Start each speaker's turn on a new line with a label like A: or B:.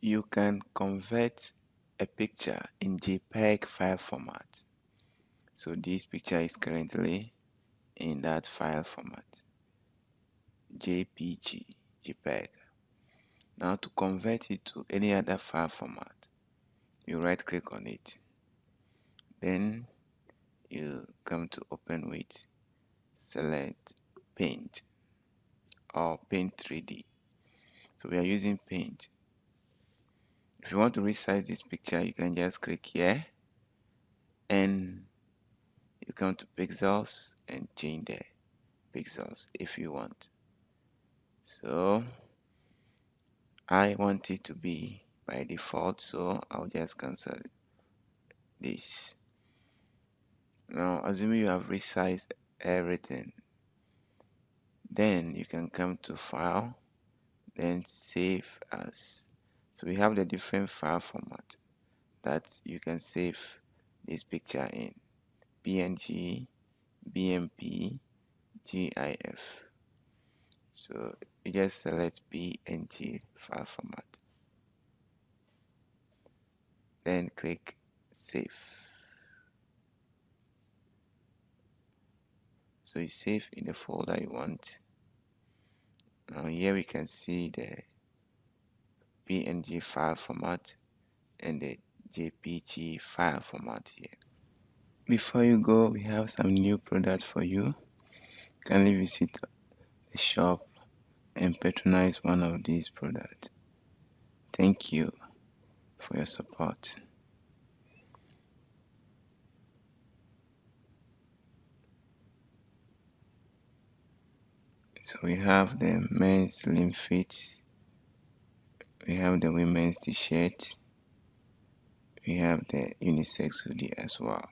A: you can convert a picture in JPEG file format. So this picture is currently in that file format. JPG, JPEG. Now to convert it to any other file format, you right click on it. Then you come to open with, select paint or paint 3D. So we are using paint. If you want to resize this picture, you can just click here and you come to pixels and change the pixels if you want. So I want it to be by default, so I'll just cancel this. Now, assuming you have resized everything, then you can come to File, then Save As. So we have the different file format that you can save this picture in PNG, BMP, GIF. So you just select PNG file format. Then click Save. So you save in the folder you want. Now here we can see the PNG file format and the JPG file format here. Before you go, we have some new products for you. Kindly visit the shop and patronize one of these products. Thank you for your support. So we have the men's slim fit, we have the women's t-shirt, we have the unisex hoodie as well.